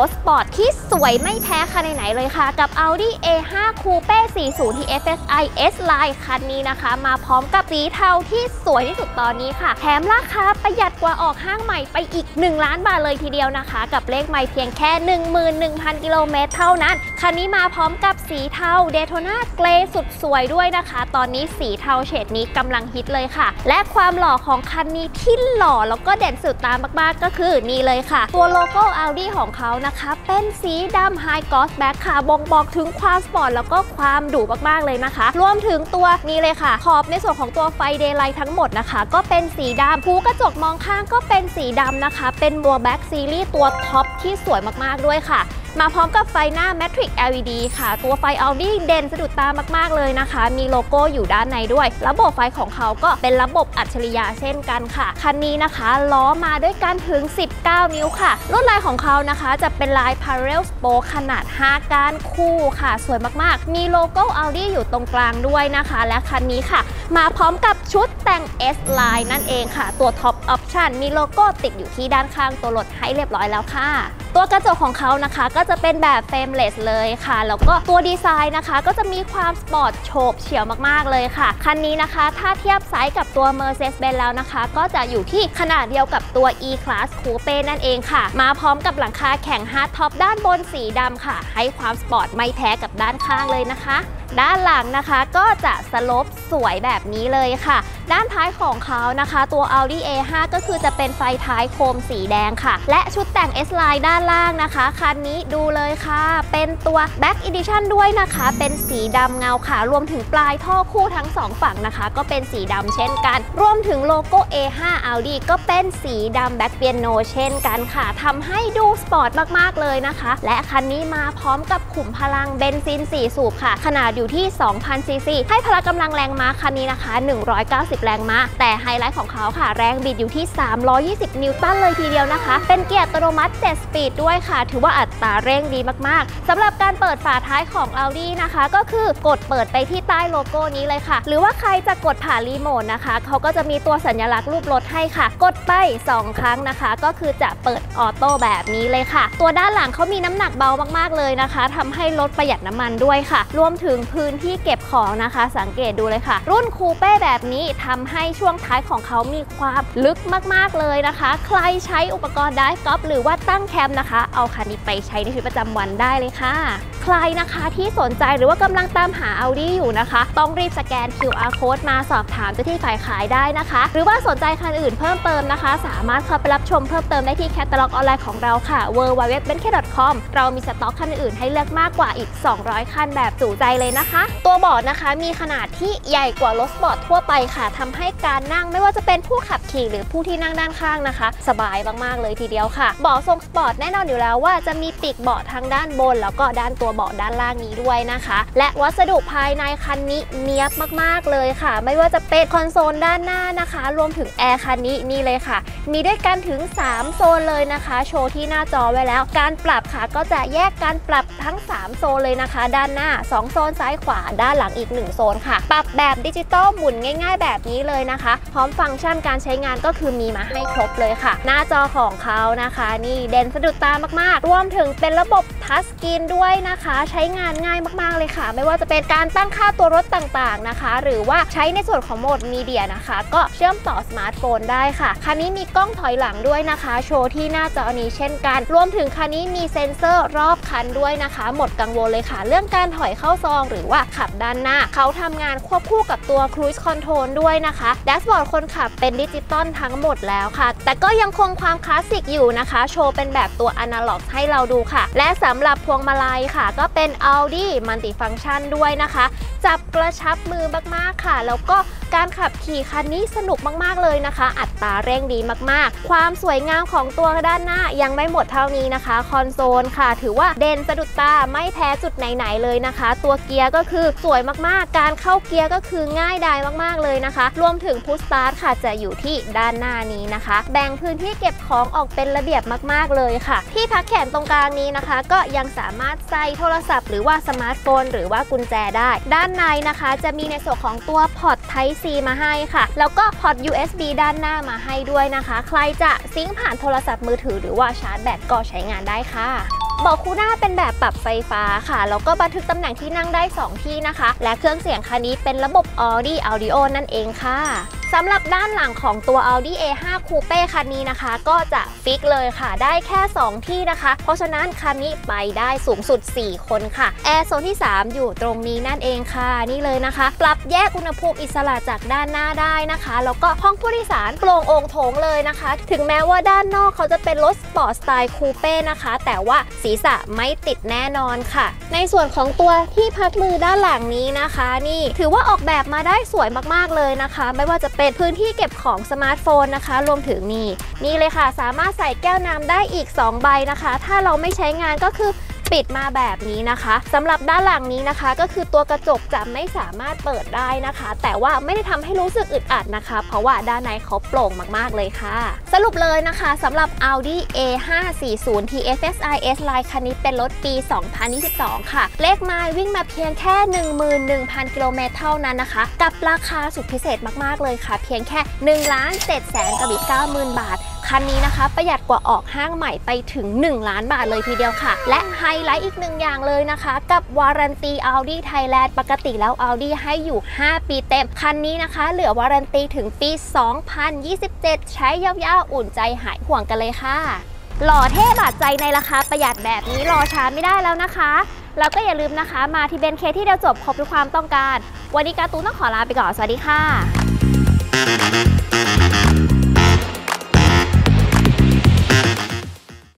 รถสปอร์ตที่สวยไม่แพ้คันไหนๆเลยค่ะ กับ Audi A5 Coupe 40 TFSI S Line คันนี้นะคะ มาพร้อมกับสีเทาที่สวยที่สุดตอนนี้ค่ะ แถมราคาประหยัดกว่าออกห้างใหม่ไปอีก 1 ล้านบาทเลยทีเดียวนะคะ กับเลขไมล์เพียงแค่ 11,000 กิโลเมตรเท่านั้น คันนี้มาพร้อมกับสีเทาเดโ t นาเกรสุดสวยด้วยนะคะ ตอนนี้สีเทาเฉดนี้กำลังฮิตเลยค่ะ และความหล่อของคันนี้ที่หล่อแล้วก็เด่นสะดุดตามากๆก็คือนี่เลยค่ะ ตัวโลโก้ Audi ของเขานะคะเป็นสีดำ High Gloss Black ค่ะ บ่งบอกถึงความสปอร์ตแล้วก็ความดุมากๆเลยนะคะ รวมถึงตัวนี้เลยค่ะ ขอบในส่วนของตัวไฟ daylight ทั้งหมดนะคะ ก็เป็นสีดำหูกระจกมองข้างก็เป็นสีดำนะคะ เป็นตัว Black Series ตัวท็อปที่สวยมากๆด้วยค่ะ มาพร้อมกับไฟหน้า Matrix LED ค่ะ ตัวไฟ Audi เด่นสะดุดตามาก ๆ เลยนะคะ มีโลโก้อยู่ด้านในด้วย ระบบไฟของเขาก็เป็นระบบอัจฉริยะเช่นกันค่ะ คันนี้นะคะล้อมาด้วยกันถึง 19 นิ้วค่ะ ลวดลายของเขานะคะจะเป็นลาย Parallel Spoke ขนาด 5 ก้านคู่ค่ะ สวยมาก ๆ มีโลโก้ Audi อยู่ตรงกลางด้วยนะคะ และคันนี้ค่ะ มาพร้อมกับชุดแต่ง S Line นั่นเองค่ะ ตัว Top Option มีโลโก้ติดอยู่ที่ด้านข้างตัวรถให้เรียบร้อยแล้วค่ะตัวกระจกของเขานะคะก็จะเป็นแบบ frameless เลยค่ะ แล้วก็ตัวดีไซน์นะคะ ก็จะมีความสปอร์ตโฉบเฉี่ยวมากๆเลยค่ะ คันนี้นะคะถ้าเทียบไซส์กับตัว Mercedes-Benz แล้วนะคะ ก็จะอยู่ที่ขนาดเดียวกับตัว E-Class Coupe นั่นเองค่ะ มาพร้อมกับหลังคาแข็ง hardtop ด้านบนสีดำค่ะ ให้ความสปอร์ตไม่แพ้กับด้านข้างเลยนะคะ ด้านหลังนะคะก็จะสลบสวยแบบนี้เลยค่ะ ด้านท้ายของเขานะคะ ตัว Audi A5 ก็คือจะเป็นไฟท้ายโคมสีแดงค่ะ และชุดแต่ง S Line ด้านล่างนะคะ คันนี้ดูเลยค่ะ เป็นตัว Back Edition ด้วยนะคะ เป็นสีดำเงาค่ะ รวมถึงปลายท่อคู่ทั้งสองฝั่งนะคะ ก็เป็นสีดำเช่นกัน รวมถึงโลโก้ A5 Audi ก็เป็นสีดำ Back Piano เช่นกันค่ะทำให้ดูสปอร์ตมากๆเลยนะคะ และคันนี้มาพร้อมกับขุมพลังเบนซิน 4 สูบค่ะ ขนาดอยู่ที่ 2,000ซีซีให้พละกำลังแรงม้าคันนี้นะคะ 190แรงม้า แต่ไฮไลท์ของเขาค่ะ แรงบิดอยู่ที่ 320 นิวตันเลยทีเดียวนะคะ เป็นเกียร์อัตโนมัติ 7 speed ด้วยค่ะ ถือว่าอัตราเร่งดีมากๆสำหรับการเปิดฝาท้ายของ Audi นะคะ ก็คือกดเปิดไปที่ใต้โลโก้นี้เลยค่ะ หรือว่าใครจะกดผ่านรีโมทนะคะ เขาก็จะมีตัวสัญลักษณ์รูปรถให้ค่ะ กดไป 2 ครั้งนะคะ ก็คือจะเปิดออโต้แบบนี้เลยค่ะ ตัวด้านหลังเขามีน้ำหนักเบามากๆเลยนะคะทำให้ลดประหยัดน้ำมันด้วยค่ะ รวมถึงพื้นที่เก็บของนะคะ สังเกตดูเลยค่ะ รุ่นคูเป้แบบนี้ทำให้ช่วงท้ายของเขามีความลึกมาก ๆ เลยนะคะ ใครใช้อุปกรณ์ drive กอล์ฟหรือว่าตั้งแคมป์นะคะ เอาคันนี้ไปใช้ในชีวิตประจำวันได้เลยค่ะใครนะคะที่สนใจหรือว่ากำลังตามหา Audi อยู่นะคะ ต้องรีบสแกน QR code มาสอบถามเจ้าหน้าที่ฝ่ายขายได้นะคะ หรือว่าสนใจคันอื่นเพิ่มเติมนะคะ สามารถเข้าไปรับชมเพิ่มเติมได้ที่แคตตาล็อกออนไลน์ของเราค่ะ w w w b e n k e c o m เรามีสต็อกคันอื่นให้เลือกมากกว่าอีก 200 คันแบบจุใจเลยนะคะ ตัว body นะคะมีขนาดที่ใหญ่กว่ารถสปอร์ตทั่วไปค่ะทำให้การนั่งไม่ว่าจะเป็นผู้ขับขี่หรือผู้ที่นั่งด้านข้างนะคะ สบายมากๆเลยทีเดียวค่ะเบาะทรงสปอร์ตแน่นอนอยู่แล้วว่าจะมีปีกเบาะทางด้านบน แล้วก็ด้านตัวเบาะด้านล่างนี้ด้วยนะคะ และวัสดุภายในคันนี้เนียบมากๆเลยค่ะ ไม่ว่าจะเป็นคอนโซลด้านหน้านะคะ รวมถึงแอร์คันนี้นี่เลยค่ะ มีด้วยกันถึง 3 โซนเลยนะคะ โชว์ที่หน้าจอไว้แล้ว การปรับค่ะก็จะแยกการปรับทั้ง 3 โซนเลยนะคะ ด้านหน้า 2 โซนซ้ายขวาด้านหลังอีก 1 โซนค่ะ ปรับแบบดิจิตอลหมุนง่าย ๆ แบบนี้เลยนะคะ พร้อมฟังก์ชันการใช้งานก็คือมีมาให้ครบเลยค่ะ หน้าจอของเขานะคะ นี่เด่นสะดุดตามากๆ รวมถึงเป็นระบบ touchscreen ด้วยนะคะใช้งานง่ายมากๆเลยค่ะ ไม่ว่าจะเป็นการตั้งค่าตัวรถต่างๆนะคะ หรือว่าใช้ในส่วนของโหมด media นะคะ ก็เชื่อมต่อสมาร์ทโฟนได้ค่ะคันนี้มีกล้องถอยหลังด้วยนะคะ โชว์ที่หน้าจอนี้เช่นกัน รวมถึงคันนี้มีเซ็นเซอร์รอบคันด้วยนะคะ หมดกังวลเลยค่ะ เรื่องการถอยเข้าซอง หรือว่าขับด้านหน้า เขาทำงานควบคู่กับตัว Cruise Control ด้วยนะคะแดชบอร์ดคนขับเป็นดิจิตอลทั้งหมดแล้วค่ะ แต่ก็ยังคงความคลาสสิกอยู่นะคะ โชว์เป็นแบบตัวอนาล็อกให้เราดูค่ะ และสำหรับพวงมาลัยค่ะก็เป็น Audi Multifunction ด้วยนะคะ จับกระชับมือมากๆค่ะ แล้วก็ การขับขี่คันนี้สนุกมากๆเลยนะคะ อัตราเร่งดีมากๆ ความสวยงามของตัวด้านหน้ายังไม่หมดเท่านี้นะคะ คอนโซลค่ะ ถือว่าเด่นสะดุดตาไม่แพ้จุดไหนๆเลยนะคะ ตัวเกียร์ก็คือสวยมากๆ การเข้าเกียร์ก็คือง่ายดายมากๆเลยนะคะ รวมถึงพุชสตาร์ทค่ะจะอยู่ที่ด้านหน้านี้นะคะ แบ่งพื้นที่เก็บของออกเป็นระเบียบมากๆเลยค่ะ ที่พักแขนตรงกลางนี้นะคะ ก็ยังสามารถใส่โทรศัพท์หรือว่าสมาร์ทโฟน หรือว่ากุญแจได้ ด้านในนะคะ จะมีในส่วนของตัวพอร์ต Type C มาให้ค่ะ แล้วก็พอร์ต USB ด้านหน้ามาให้ด้วยนะคะ ใครจะ sync ผ่านโทรศัพท์มือถือหรือว่าชาร์จแบตก็ใช้งานได้ค่ะเบาะคู่หน้าเป็นแบบปรับไฟฟ้าค่ะ แล้วก็บันทึกตำแหน่งที่นั่งได้ 2 ที่นะคะ และเครื่องเสียงคันนี้เป็นระบบ Audi Audio นั่นเองค่ะ สำหรับด้านหลังของตัว Audi A5 Coupe คันนี้นะคะ ก็จะ fix เลยค่ะ ได้แค่ 2 ที่นะคะ เพราะฉะนั้นคันนี้ไปได้สูงสุด 4 คนค่ะ แอร์โซนที่ 3 อยู่ตรงนี้นั่นเองค่ะ นี่เลยนะคะ ปรับแยกอุณหภูมิอิสระจากด้านหน้าได้นะคะ แล้วก็ห้องผู้โดยสารโปร่งโองโถงเลยนะคะ ถึงแม้ว่าด้านนอกเขาจะเป็นรถสปอร์ตสไตล์คูเป้นะคะ แต่ว่าศีรษะไม่ติดแน่นอนค่ะ ในส่วนของตัวที่พักมือด้านหลังนี้นะคะ นี่ถือว่าออกแบบมาได้สวยมากๆเลยนะคะ ไม่ว่าจะเป็นพื้นที่เก็บของสมาร์ทโฟนนะคะ รวมถึงนี่นี่เลยค่ะ สามารถใส่แก้วน้ำได้อีก 2 ใบนะคะ ถ้าเราไม่ใช้งานก็คือ ปิดมาแบบนี้นะคะสำหรับด้านหลังนี้นะคะ ก็คือตัวกระจกจะไม่สามารถเปิดได้นะคะ แต่ว่าไม่ได้ทำให้รู้สึกอึดอัดนะคะ เพราะว่าด้านในเขาโปร่งมากๆเลยค่ะ สรุปเลยนะคะสำหรับ Audi A540 TFSI S Line คันนี้เป็นรถปี 2022 ค่ะ เลขไมล์วิ่งมาเพียงแค่ 11,000 กิโลเมตรเท่านั้นนะคะ กับราคาสุดพิเศษมากๆเลยค่ะ เพียงแค่1ล้าน7แสนกับอีก90,000 บาท คันนี้นะคะ ประหยัดกว่าออกห้างใหม่ไปถึง 1 ล้านบาทเลยทีเดียวค่ะ และไฮไลท์อีกหนึ่งอย่างเลยนะคะ กับวารันตี Audi Thailand ปกติแล้ว Audi ให้อยู่ 5 ปีเต็ม คันนี้นะคะ เหลือวารันตีถึงปี 2027 ใช้ยาวๆ อุ่นใจหายห่วงกันเลยค่ะ หล่อเท่บาดใจในราคาประหยัดแบบนี้รอช้าไม่ได้แล้วนะคะแล้วก็อย่าลืมนะคะ มาที่เบนเคที่เดียวจบครบทุกความต้องการ วันนี้การ์ตูนต้องขอลาไปก่อน สวัสดีค่ะ